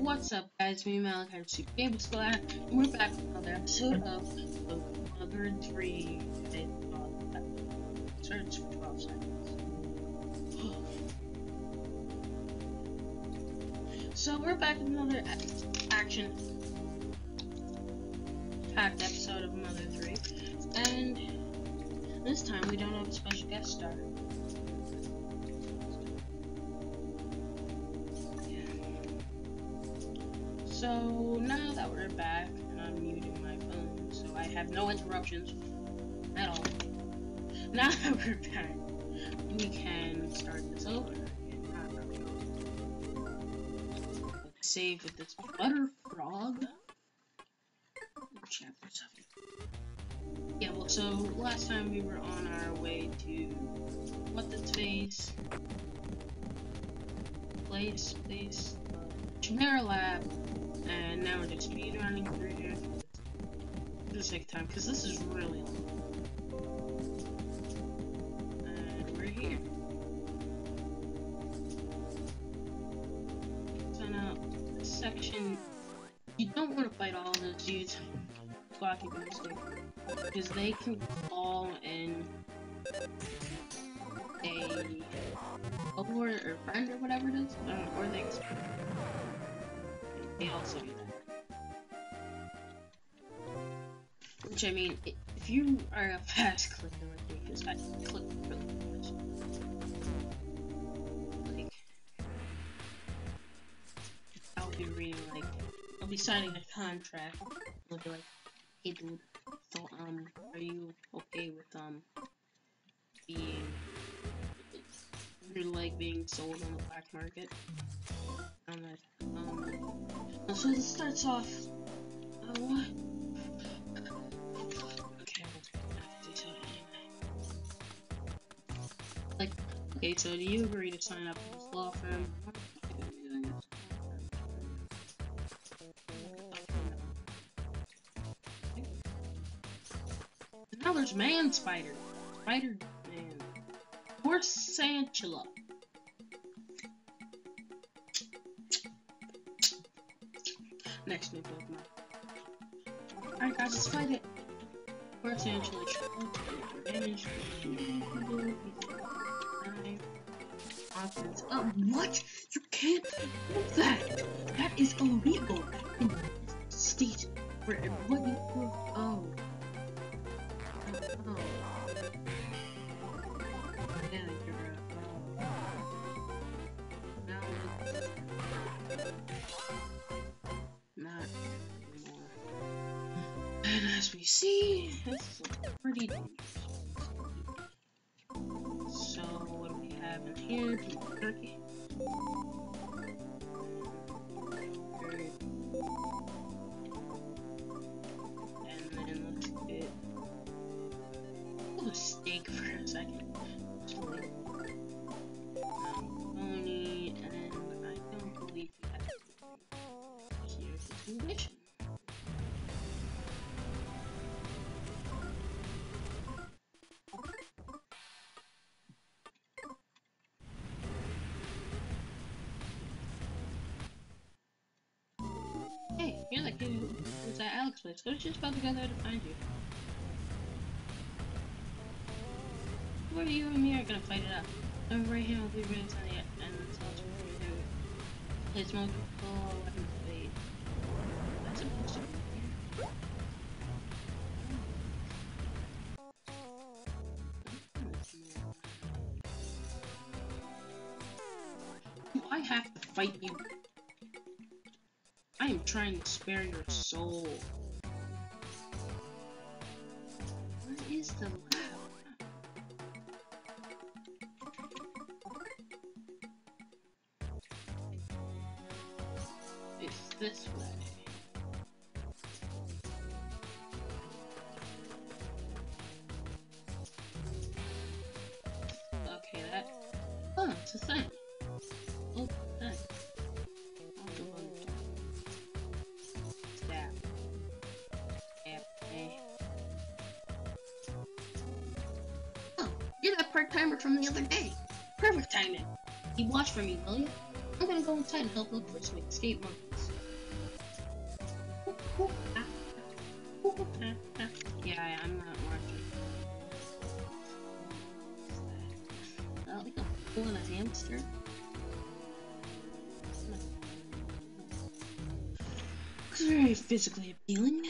what's up guys, me Malachi Super Gaming Squad, and we're back with another episode of the Mother 3 Search for 12 seconds. so we're back with another action packed episode of Mother 3, and this time we don't have a special guest star. So now that we're back, and I'm muting my phone, so I have no interruptions at all. Now that we're back, we can start this over. Save with this butter frog. Chapter 7. Yeah, well, so last time we were on our way to what's its face place, place, uh, Chimera Lab and now we're just speed running through here. Just take time, because this is really long. And we're here. So now, section, you don't want to fight all those dudes. Squawky mistake. Because they can call in a follower or friend or whatever it is, uh, or they they also do that. Which I mean, if you are a fast clicker like because I click really much, like, I'll be reading, like, I'll be signing a contract, I'll be like, hey dude, so, um, are you okay with, um, being, your leg being sold on the black market? So this starts off. Okay, so do you agree to sign up for this law firm? Now there's Man Spider. Spider Man. Horsantula. Next new Pokemon. Alright guys, let's fight it. First Angela damage. Offense. Oh, what? You can't do that! That is illegal in state for So, what do we have in here? Turkey. And then let's get a steak for a second. Um, pony, and I don't believe the. You're the kid who was at Alex's place. I was just about to go there to find you. Where you and me are gonna fight it out. Over right here will be rings on the end and it's also where we do Play smoke oh weapon fade. That's supposed to be I have to fight you? Am trying to spare your soul. What is the lab? It's this way. You're part-timer from the other day. Perfect timing. You watch for me, will you? I'm gonna go inside and help look for some escape monkeys. Yeah, I'm not watching. Uh, like a fool and a hamster. It's very physically appealing.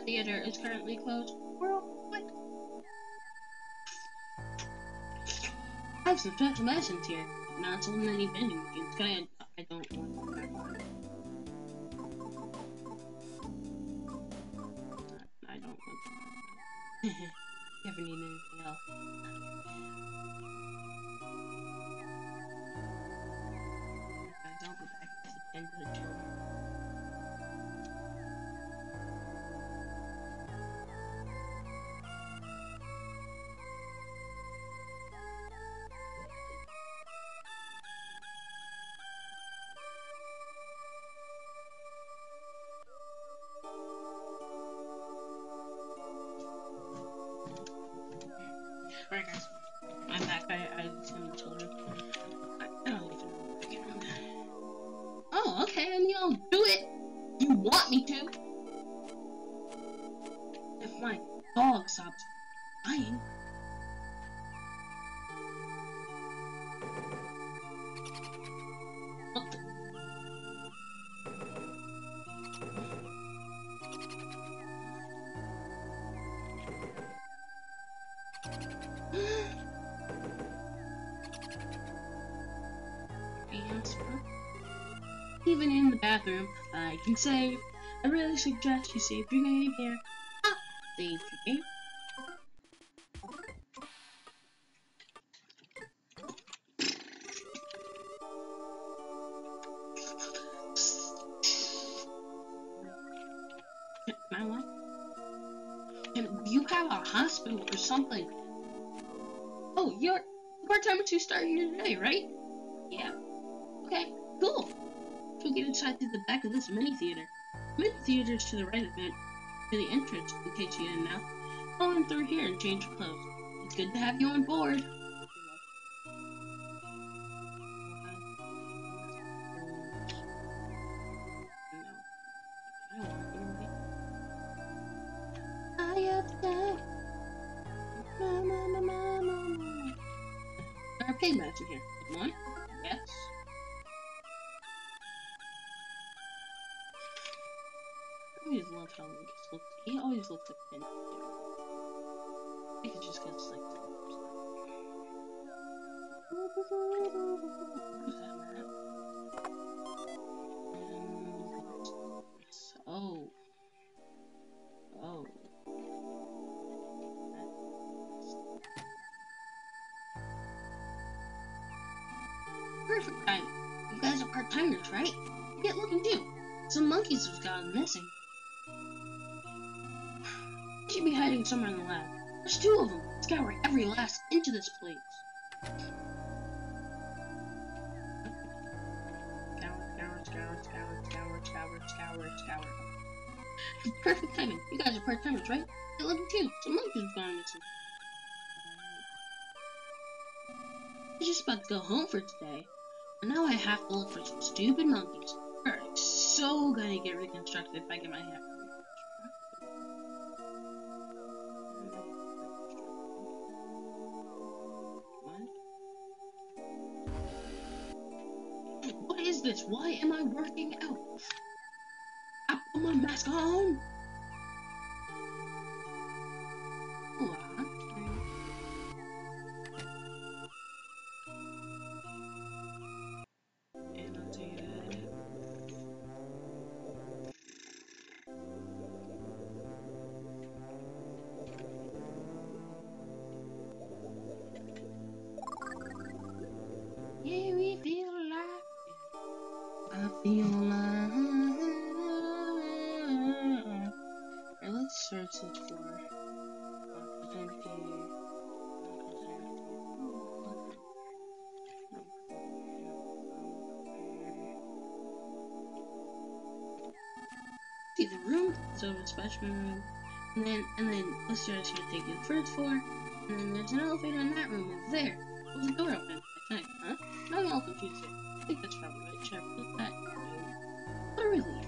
The Theater is currently closed. World, what? I have some special medicines here. Not sold in any vending machines. Can I? I don't want that. I don't want that. Never need anything else. Alright guys, Even in the bathroom, I can save. I really suggest you save your game here. Ah, save your game. You have a hospital or something. Oh, you're part-timer two star here today, right? Yeah. Okay, cool. Get inside through the back of this mini theater. Mini theater is to the right of it, to the entrance, in case you didn't know. Go in through here and change your clothes. It's good to have you on board. There are pig mats in here. One? Yes. Always love how Lucas looks. He always looks like Finn. I just like. That? Um. Oh. Perfect time. You guys are part-timers, right? Get looking too. Some monkeys have gone missing. Should be hiding somewhere in the lab. There's two of them, scouring every last inch of this place. Scour, scour, scour, scour, scour, scour, scour, scour. Perfect timing. You guys are part-timers, right? Get looking too. Some monkeys have gone missing. I was just about to go home for today. And now I have to look for some stupid monkeys. They're so gonna get reconstructed if I get my hair is this? Why am I working out? I put my mask on. See the room, so the specimen room, and then and then this stairs here take the first floor, and then there's an elevator in that room over there. With the door open, I think, huh? I'm all confused here. I think that's probably right. Put that What a relief.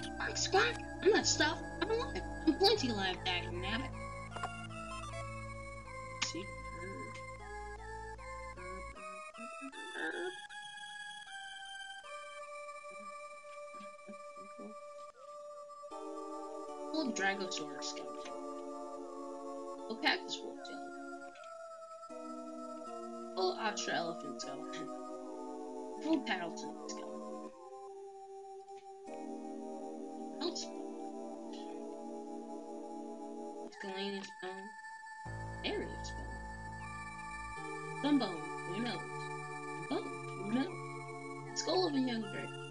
Squawk, squawk! I'm not stuffed. I'm alive. I'm plenty alive, Dag Nabbit. Dragosaurus skeleton. Full Cactus Wolf skeleton. Full Ostra Elephant skeleton. Full Paddleton skeleton. House Galenius bone. Bone. Thumb bone. Who knows? Bone. Who knows? Skull of a young drake.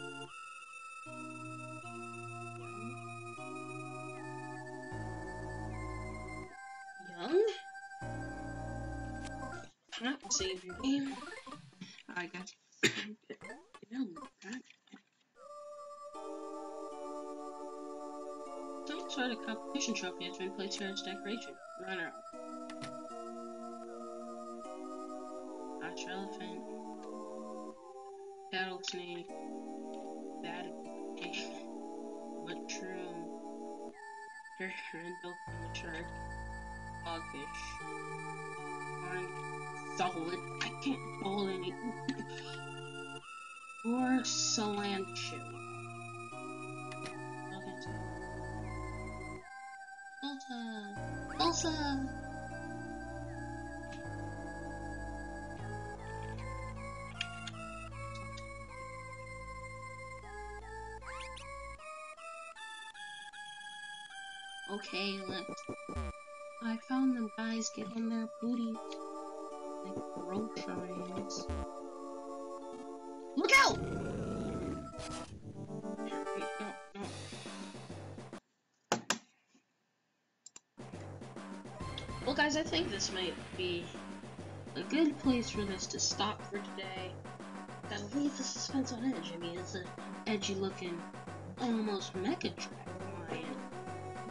Not save your game. I guess. no, not. Don't competition trophy has been placed here as decoration. Runner up. Arch elephant. Battle snake. Battle mushroom. Randolph shark. Dogfish. Orange. Solid. I can't hold any. Or cilantro. Elsa! Elsa! Okay, let's. I found them guys getting their booty groceries. Look out! Well, guys, I think this might be a good place for this to stop for today. Gotta leave the suspense on edge. I mean, it's an edgy looking, almost mecha lion.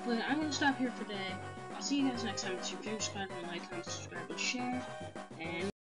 But I'm gonna stop here for today. I'll see you guys next time. It's your favorite spider, like, comment, subscribe, and share. And